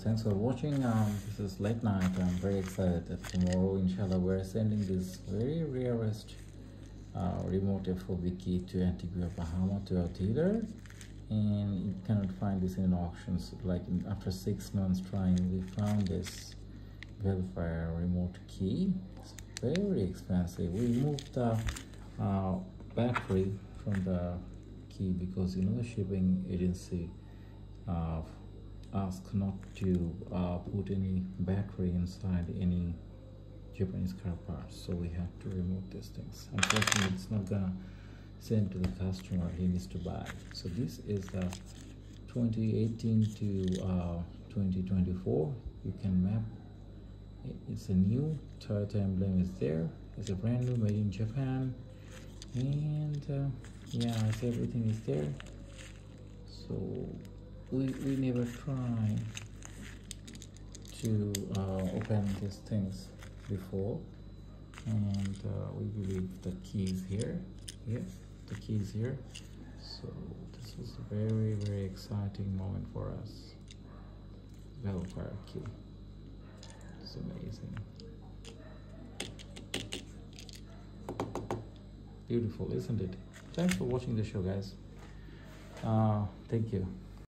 Thanks for watching. Um, this is late night. I'm very excited that tomorrow, inshallah, we're sending this very rarest uh, remote FOB key to Antigua, Bahama to our dealer. And you cannot find this in auctions. Like in, after six months trying, we found this Vellfire remote key. It's very expensive. We removed the uh, battery from the key because you know the shipping agency uh, ask not to uh, put any battery inside any Japanese car parts so we have to remove these things. Unfortunately it's not gonna send to the customer he needs to buy. So this is a 2018 to uh, 2024 you can map. It's a new Toyota emblem is there. It's a brand new made in Japan. And uh, yeah everything is there. So we, we never try to uh, open these things before. And uh, we believe the keys here. Yeah the keys here. So this is a very very exciting moment for us. Vellfire key. It's amazing. Beautiful isn't it? Thanks for watching the show guys. Uh, thank you